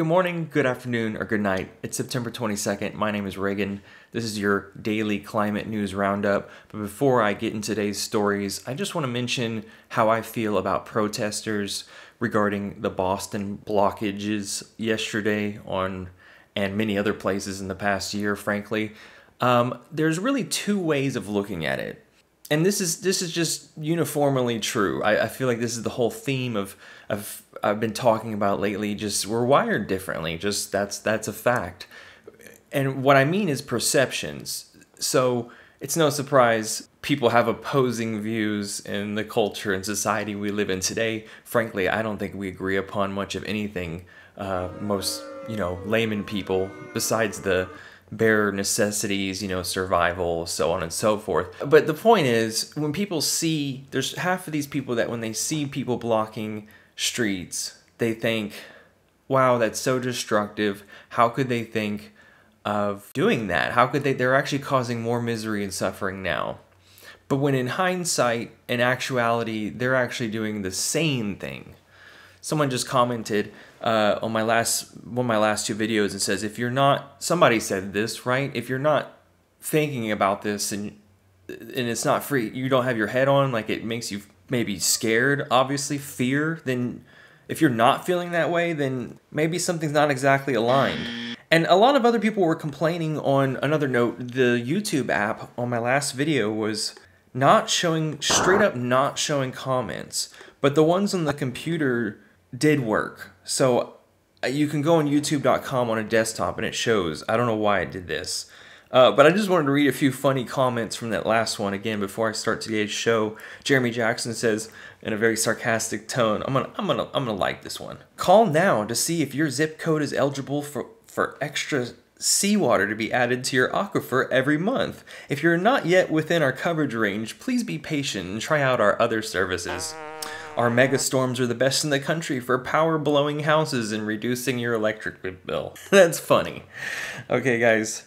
Good morning, good afternoon, or good night. It's September 22nd. My name is Reagan. This is your daily climate news roundup. But before I get into today's stories, I just want to mention how I feel about protesters regarding the Boston blockages yesterday on and many other places in the past year, frankly. Um, there's really two ways of looking at it and this is this is just uniformly true. I, I feel like this is the whole theme of of I've been talking about lately. Just we're wired differently. Just that's that's a fact. And what I mean is perceptions. So it's no surprise people have opposing views in the culture and society we live in today. Frankly, I don't think we agree upon much of anything. Uh, most you know layman people, besides the bare necessities, you know, survival, so on and so forth. But the point is, when people see, there's half of these people that when they see people blocking streets, they think, wow, that's so destructive. How could they think of doing that? How could they? They're actually causing more misery and suffering now. But when in hindsight, in actuality, they're actually doing the same thing. Someone just commented, uh, on my last one of my last two videos and says if you're not somebody said this right if you're not thinking about this and and it's not free you don't have your head on like it makes you maybe scared obviously fear then if you're not feeling that way then maybe something's not exactly aligned and a lot of other people were complaining on another note the youtube app on my last video was not showing straight up not showing comments but the ones on the computer did work so uh, you can go on youtube.com on a desktop and it shows. I don't know why it did this. Uh, but I just wanted to read a few funny comments from that last one again before I start today's show. Jeremy Jackson says in a very sarcastic tone, "I'm gonna, I'm gonna, I'm gonna like this one. Call now to see if your zip code is eligible for for extra seawater to be added to your aquifer every month. If you're not yet within our coverage range, please be patient and try out our other services." Our mega storms are the best in the country for power blowing houses and reducing your electric bill. That's funny. Okay, guys,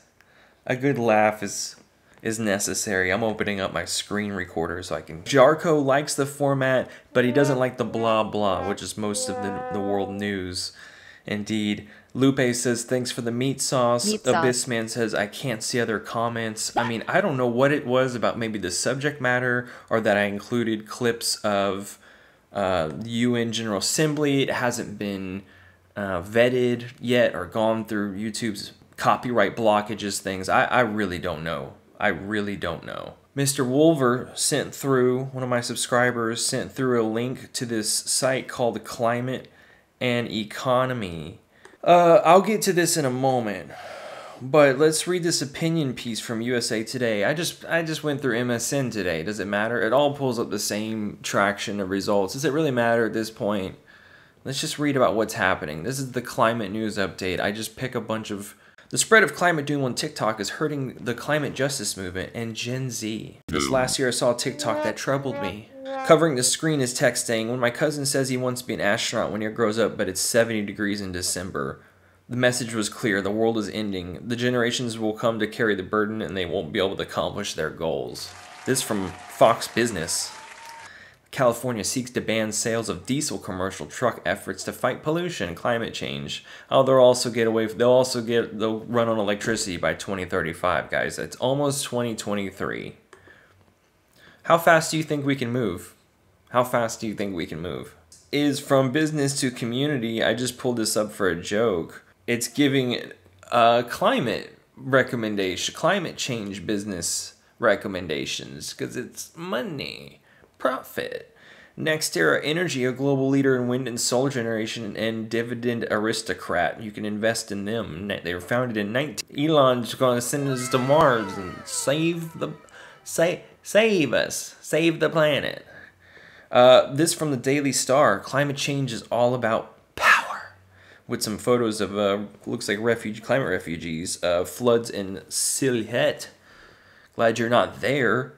a good laugh is is necessary. I'm opening up my screen recorder so I can. Jarko likes the format, but he doesn't like the blah blah, which is most of the, the world news. Indeed. Lupe says, thanks for the meat sauce. Meat sauce. Abyssman says, I can't see other comments. I mean, I don't know what it was about maybe the subject matter or that I included clips of uh, UN General Assembly. It hasn't been uh, vetted yet or gone through YouTube's copyright blockages things. I, I really don't know. I really don't know. Mr. Wolver sent through, one of my subscribers sent through a link to this site called the Climate and Economy. Uh, I'll get to this in a moment. But let's read this opinion piece from USA Today. I just I just went through MSN today. Does it matter? It all pulls up the same traction of results. Does it really matter at this point? Let's just read about what's happening. This is the climate news update. I just pick a bunch of the spread of climate doom on TikTok is hurting the climate justice movement and Gen Z. This last year I saw a TikTok that troubled me. Covering the screen is text saying, When my cousin says he wants to be an astronaut when he grows up, but it's 70 degrees in December. The message was clear the world is ending. The generations will come to carry the burden and they won't be able to accomplish their goals. This from Fox Business. California seeks to ban sales of diesel commercial truck efforts to fight pollution and climate change. Oh, they'll also get away. They'll also get. They'll run on electricity by 2035, guys. It's almost 2023. How fast do you think we can move? How fast do you think we can move? Is from business to community. I just pulled this up for a joke it's giving uh, climate recommendation, climate change business recommendations because it's money, profit. NextEra Energy, a global leader in wind and solar generation and dividend aristocrat. You can invest in them. They were founded in 19. Elon's going to send us to Mars and save the save save us, save the planet. Uh, this from the Daily Star. Climate change is all about power. with some photos of uh, looks like refugee climate refugees, uh, floods in Sylhet. Glad you're not there.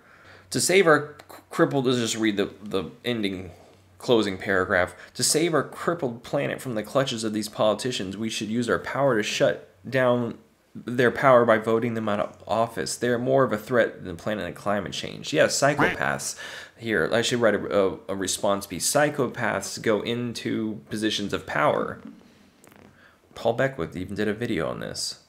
To save our crippled, let's just read the, the ending closing paragraph. To save our crippled planet from the clutches of these politicians, we should use our power to shut down their power by voting them out of office. They're more of a threat than planet and climate change. Yeah, psychopaths. Here, I should write a, a, a response piece. Psychopaths go into positions of power Paul Beckwith even did a video on this.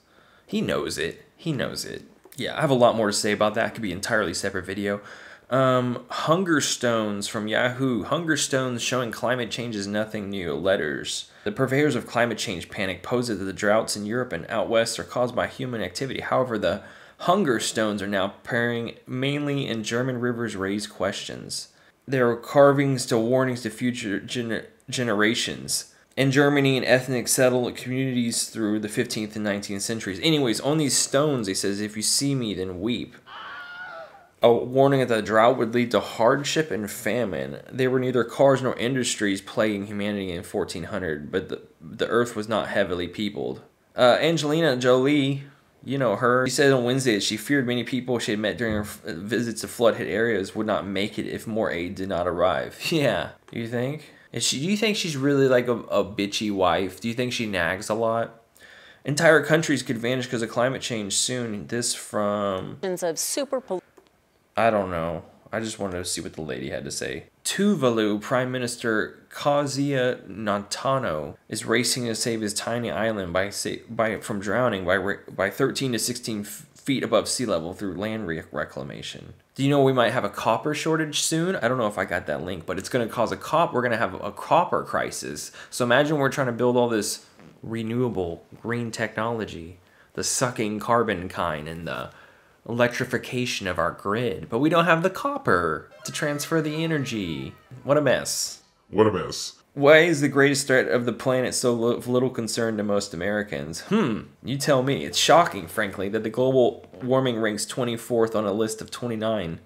He knows it. He knows it. Yeah, I have a lot more to say about that. It could be an entirely separate video. Um, Hunger Stones from Yahoo. Hunger Stones showing climate change is nothing new. Letters. The purveyors of climate change panic posit that the droughts in Europe and out west are caused by human activity. However, the hunger stones are now appearing mainly in German rivers raise questions. There are carvings to warnings to future gener- generations. In Germany and ethnic settled communities through the 15th and 19th centuries. Anyways, on these stones, he says, if you see me, then weep a warning that the drought would lead to hardship and famine. There were neither cars nor industries plaguing humanity in 1400, but the, the earth was not heavily peopled. Uh, Angelina Jolie, you know her, she said on Wednesday that she feared many people she had met during her visits to flood hit areas would not make it if more aid did not arrive. Yeah, you think? Is she, do you think she's really like a, a bitchy wife? Do you think she nags a lot? Entire countries could vanish because of climate change soon. This from. Of super I don't know. I just wanted to see what the lady had to say. Tuvalu Prime Minister Kausea Natano is racing to save his tiny island by by from drowning by by 13 to 16 feet above sea level through land reclamation. Do you know we might have a copper shortage soon? I don't know if I got that link, but it's going to cause a cop. We're going to have a copper crisis. So imagine we're trying to build all this renewable green technology, the sucking carbon kind, and the electrification of our grid, but we don't have the copper to transfer the energy. What a mess. What a mess. Why is the greatest threat of the planet so little concern to most Americans? Hmm, you tell me. It's shocking, frankly, that the global warming ranks 24th on a list of 29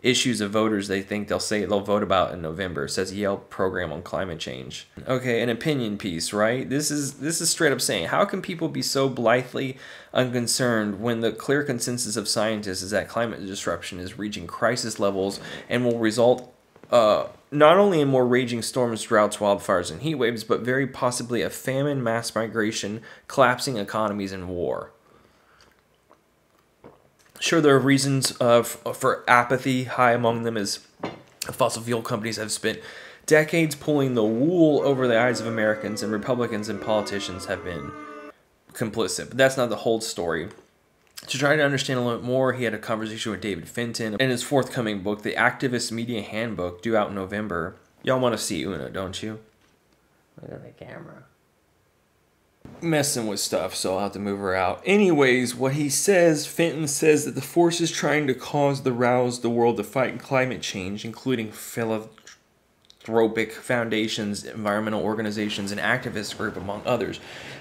issues of voters they think they'll say they'll vote about in November, says Yale program on climate change. Okay, an opinion piece, right? This is this is straight up saying how can people be so blithely unconcerned when the clear consensus of scientists is that climate disruption is reaching crisis levels and will result uh, not only in more raging storms, droughts, wildfires, and heat waves, but very possibly a famine, mass migration, collapsing economies, and war. Sure, there are reasons uh, of, for apathy. High among them is fossil fuel companies have spent decades pulling the wool over the eyes of Americans, and Republicans and politicians have been complicit. But that's not the whole story. To try to understand a little bit more, he had a conversation with David Fenton in his forthcoming book, The Activist Media Handbook, due out in November. Y'all want to see Una, don't you? Look at the camera messing with stuff, so I'll have to move her out. Anyways, what he says, Fenton says that the forces trying to cause the rouse the world to fight climate change, including philanthropic foundations, environmental organizations, and activist group, among others,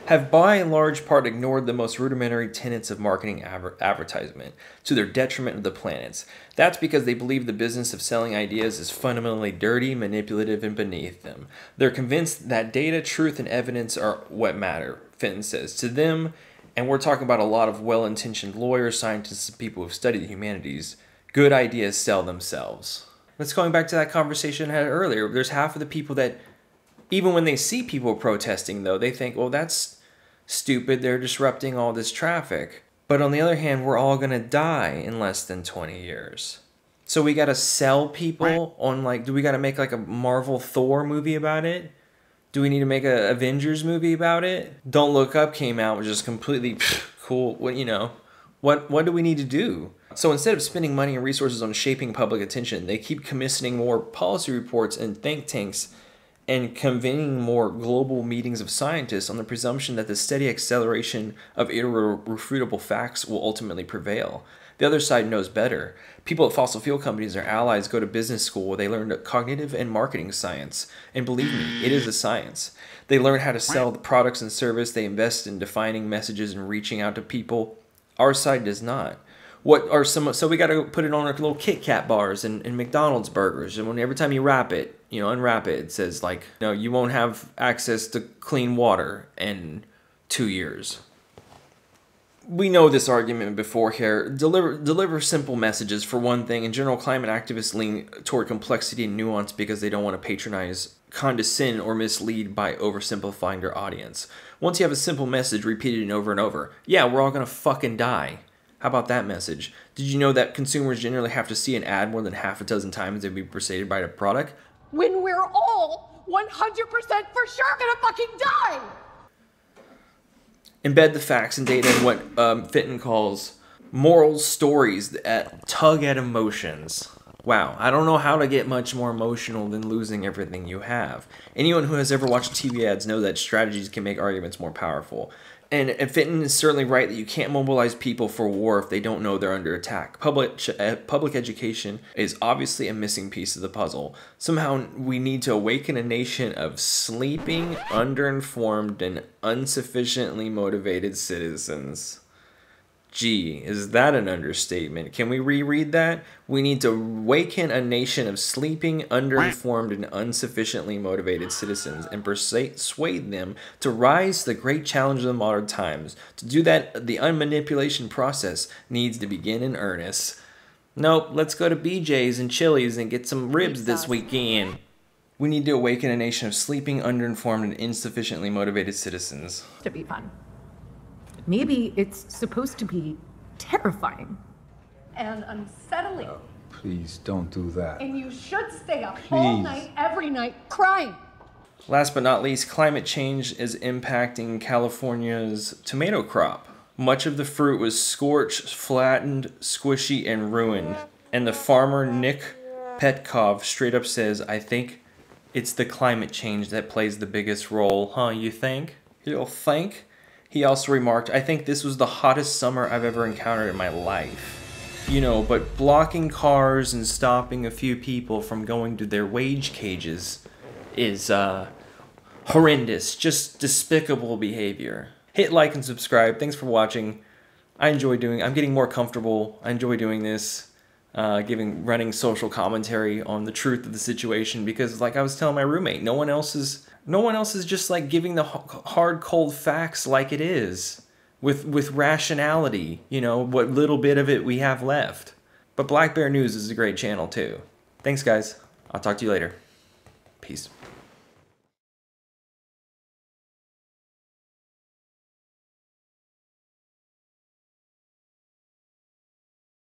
have by and large part ignored the most rudimentary tenets of marketing adver- advertisement to their detriment of the planets. That's because they believe the business of selling ideas is fundamentally dirty, manipulative, and beneath them. They're convinced that data, truth, and evidence are what matter, Fenton says. To them, and we're talking about a lot of well intentioned lawyers, scientists, and people who've studied the humanities, good ideas sell themselves. Let's going back to that conversation I had earlier. There's half of the people that, even when they see people protesting, though, they think, well, that's stupid, they're disrupting all this traffic. But on the other hand, we're all gonna die in less than 20 years. So we gotta sell people on like, do we gotta make like a Marvel Thor movie about it? Do we need to make a Avengers movie about it? Don't Look Up came out, which is completely cool. What you know, what what do we need to do? So instead of spending money and resources on shaping public attention, they keep commissioning more policy reports and think tanks and convening more global meetings of scientists on the presumption that the steady acceleration of irrefutable facts will ultimately prevail. The other side knows better. People at fossil fuel companies or allies go to business school where they learn cognitive and marketing science. And believe me, it is a science. They learn how to sell the products and service, they invest in defining messages and reaching out to people. Our side does not what are some so we got to put it on our little kit kat bars and, and mcdonald's burgers and when every time you wrap it you know, unwrap it. It says like, no, you won't have access to clean water in two years. We know this argument before here. Deliver deliver simple messages for one thing. In general, climate activists lean toward complexity and nuance because they don't want to patronize, condescend, or mislead by oversimplifying their audience. Once you have a simple message repeated over and over, yeah, we're all gonna fucking die. How about that message? Did you know that consumers generally have to see an ad more than half a dozen times to be persuaded by the product? when we're all 100% for sure gonna fucking die. embed the facts and data in what um, Fitton calls moral stories that tug at emotions. Wow, I don't know how to get much more emotional than losing everything you have. Anyone who has ever watched TV ads know that strategies can make arguments more powerful. And, and Fitton is certainly right that you can't mobilize people for war if they don't know they're under attack. Public uh, public education is obviously a missing piece of the puzzle. Somehow we need to awaken a nation of sleeping, underinformed, and insufficiently motivated citizens. Gee, is that an understatement? Can we reread that? We need to awaken a nation of sleeping, underinformed, and insufficiently motivated citizens and persuade them to rise to the great challenge of the modern times. To do that, the unmanipulation process needs to begin in earnest. Nope, let's go to BJ's and Chili's and get some ribs this weekend. We need to awaken a nation of sleeping, underinformed, and insufficiently motivated citizens. To be fun. Maybe it's supposed to be terrifying. and unsettling. Oh, please don't do that. And you should stay up all night, every night, crying. Last but not least, climate change is impacting California's tomato crop. Much of the fruit was scorched, flattened, squishy, and ruined. And the farmer Nick Petkov straight up says, I think it's the climate change that plays the biggest role. Huh, you think? You'll think? He also remarked, I think this was the hottest summer I've ever encountered in my life. You know, but blocking cars and stopping a few people from going to their wage cages is uh, horrendous, just despicable behavior. Hit like and subscribe. Thanks for watching. I enjoy doing. I'm getting more comfortable. I enjoy doing this, uh, giving running social commentary on the truth of the situation because, like I was telling my roommate, no one else is. No one else is just like giving the hard, cold facts like it is, with with rationality. You know what little bit of it we have left. But Black Bear News is a great channel too. Thanks, guys. I'll talk to you later. Peace.